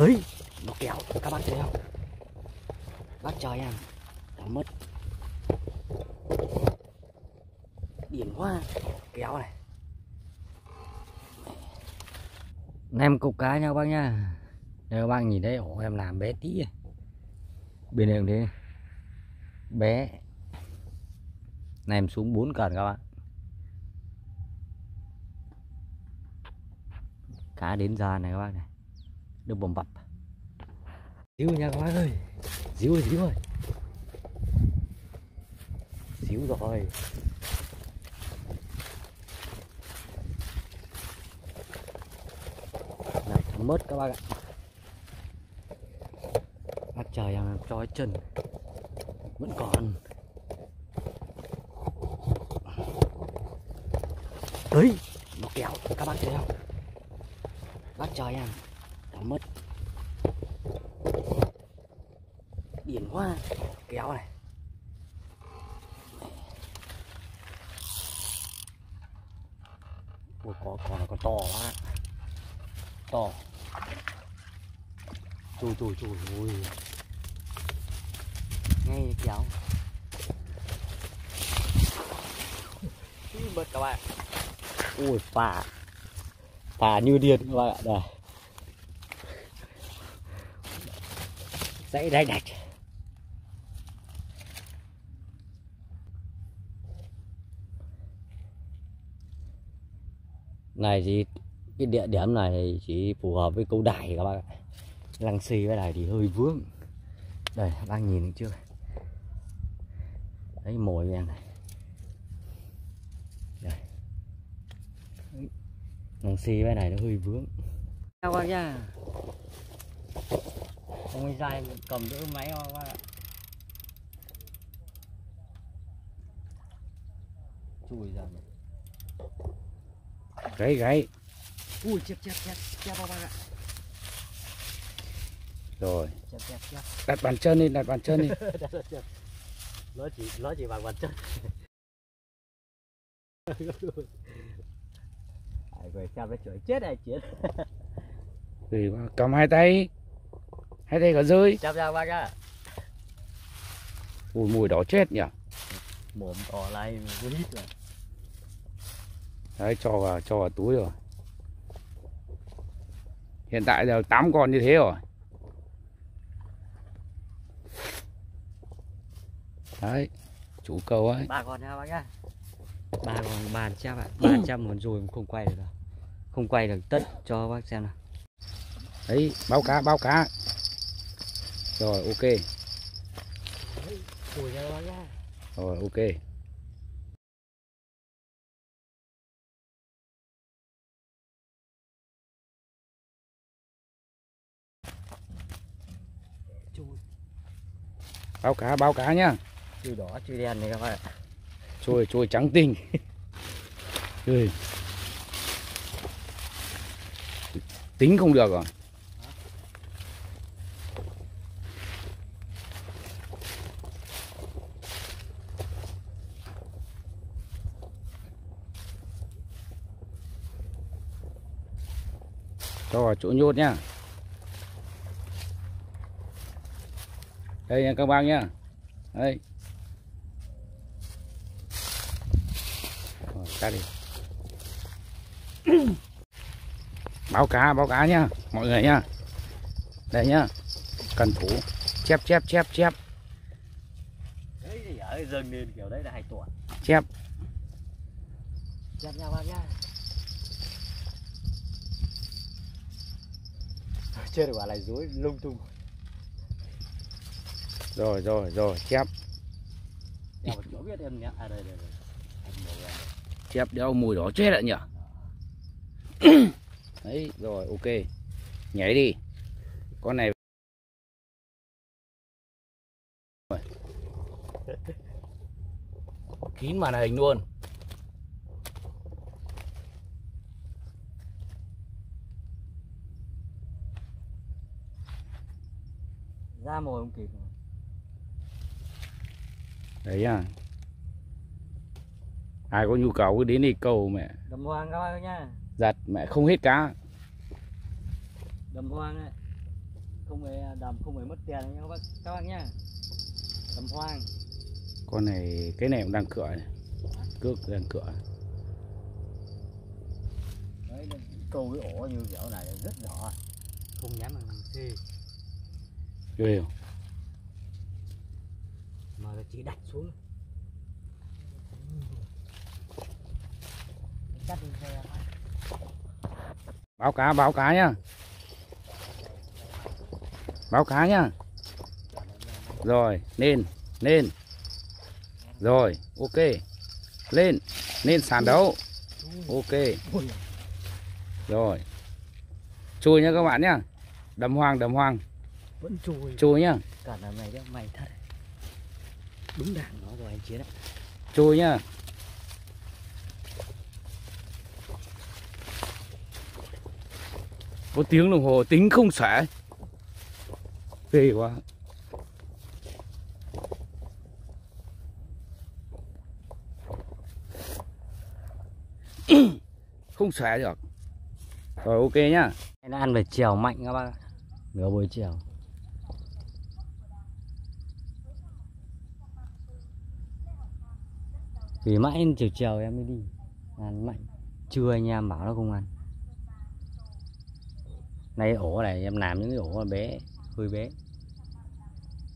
đấy nó kéo các bác thấy không? Bác cho em đã mất. Điển hoa kéo này. Nem cục cá nha các bác nha nếu các bác nhìn thấy ổ em làm bé tí à. bên này cũng thế bé nem xuống 4 cần các bạn cá đến giờ này các bác này được bầm bập. Díu nha các bác ơi. Díu rồi díu rồi díu rồi. Này, thấm mớt các bác ạ. Mặt trời em trói chân. Vẫn còn. Đấy nó kéo các bác thấy không? Bác trời em mất. Biển hoa kéo này. Ui, có còn còn to quá. To. Chùi chùi chùi ui. Ngay kéo. Bật các bạn. Ui, phà. Phà như điên các bạn ạ, đây. Dãy đáy đạch này thì cái địa điểm này chỉ phù hợp với câu đài các bạn ạ. Lăng xì với đài thì hơi vướng. Đây đang nhìn được chưa? Đấy, mồi em này. Đây. Lăng xì với này nó hơi vướng. Các bác nha ông ấy dài cầm đỡ máy không các bác ạ. Chui ra này gáy gáy ui chép chép chép chép các bác ạ. Rồi. Chép chép chép đặt bàn chân đi đặt bàn chân đi. Nó chỉ nó chỉ bằng bàn chân. Ai về cha với chuỗi chết này chết thì cầm hai tay hai tay cả rơi? Chào chào bác ạ. Ui mùi đó chết nhỉ? Mồm to lại cứ hít là đấy cho vào cho vào túi rồi. Hiện tại giờ tám con như thế rồi. Đấy chủ câu ấy. Ba con nha bác nhá. Ba con ba trăm ạ. Ba trăm còn rồi không quay được đâu. Không quay được tất cho bác xem nào. Đấy báo cá báo cá rồi ok. Rồi ok. Chui báo cá báo cá nhá chui đỏ chui đen này các ạ. Trôi trôi trắng tinh. Ui. tính không được rồi chỗ nhốt nhá. Đây nha các bác nhá. Đây. Cắt đi. Báo cá báo cá nhá mọi người nhá. Đây nhá cần thủ. Chép chép chép chép. Đấy thì ở rừng nên kiểu đấy là hai tuổi chép. Chào nha bác nhá được quả này dối lung tung. Rồi rồi rồi chép. À chép đeo mùi đó chết lại nhỉ. Đấy rồi ok. Nhảy đi. Con này kín màn hình luôn ra mồi không kịp đấy nhá ai có nhu cầu cứ đến đi câu mẹ. Đầm hoang các bác nhá. Giặt mẹ không hết cá. Đầm hoang đấy không phải đầm không phải mất tiền nha các bác các bác nhá. Đầm hoang. Con này cái này cũng đang cựa này. Cước đang cựa. Đấy câu cái ổ như kiểu này rất nhỏ. Không dám ăn xê ghê không mà nó chỉ đặt xuống. Báo cá báo cá nhá báo cá nhá rồi lên lên. Rồi ok. Lên lên sàn đấu. Ok. Rồi. Chui nhá các bạn nhá đầm hoang đầm hoang vẫn chui chui nhá. Cả là mày đó mày thật. Đúng đảng nó rồi anh chiến ạ. Chui nhá. Có tiếng đồng hồ tính không xuể ghê quá. Không xòe được. Rồi ok nhá. Nó ăn về chiều mạnh các bác nửa buổi chiều vì mãi chiều chiều em mới đi. Ăn mạnh trưa anh em bảo nó không ăn. Nay ổ này, em làm những cái ổ bé, hơi bé.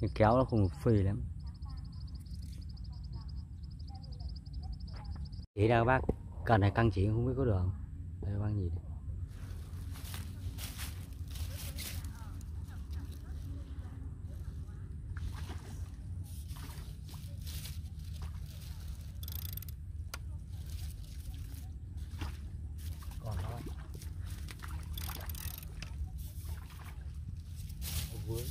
Nhưng kéo nó không được phì lắm. Chỉ đâu bác? Cần này căng chỉ không biết có được không? Đây, bác nhìn còn nó Ở vướng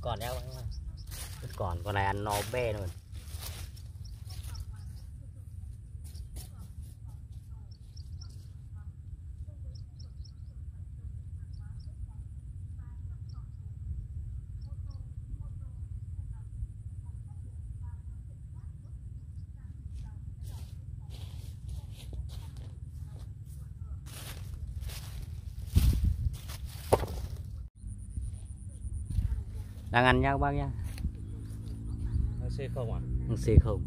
còn đeo không. Vẫn còn con này ăn no bê luôn đang ăn nha các bác nhá nó xe không à? Ăn xì không.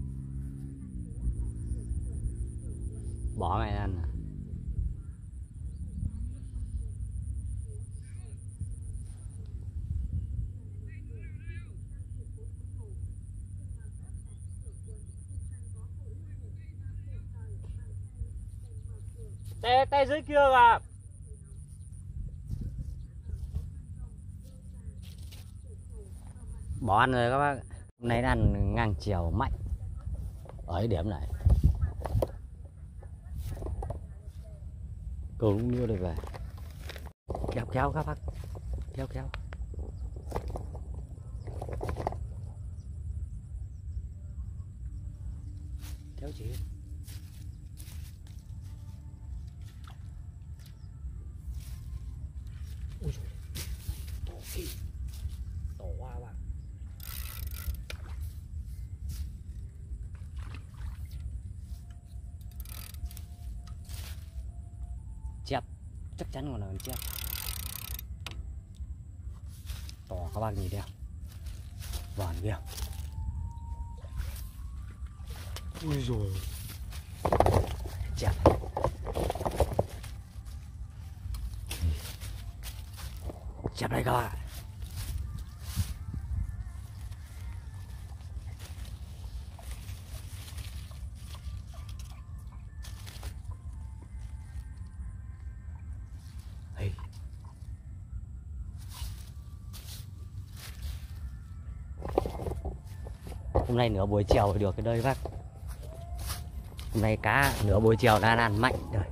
Bỏ mày ăn à? Tay tay dưới kia à bỏ ăn rồi các bác. Hôm nay ăn ngang chiều mạnh. Ở cái điểm này. Cầu cũng đưa được về. Kéo kéo các bác. Kéo kéo kéo chị ui dồi tổ kỳ tổ hoa bạn chép chắc chắn còn là con chép to các bác nhìn theo vòn kia. Ui rồi chép chép đây các bạn Hôm nay nửa buổi chiều được cái đây bác. Hôm nay cá nửa buổi chiều đang ăn mạnh rồi.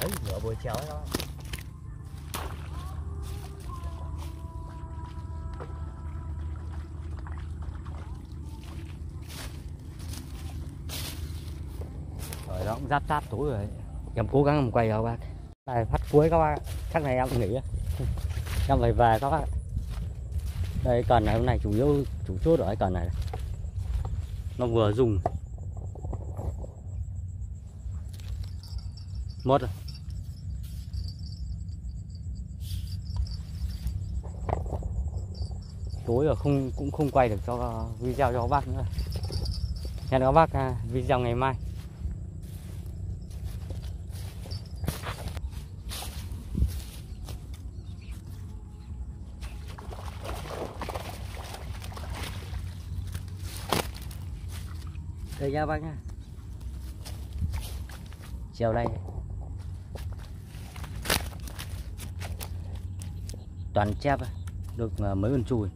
Đấy, nửa buổi chiều đó. Giáp sát tối rồi. Em cố gắng em quay vào bác. Này phát cuối các bác chắc này em nghỉ em phải về các bác đây cần này hôm nay chủ yếu, chủ chốt ở cái cần này. Nó vừa dùng. Mất rồi. Tối rồi không, cũng không quay được cho video cho các bác nữa. Hẹn các bác à, video ngày mai. Đây nha bác nha chiều nay. Toàn chép được à, mấy con chùi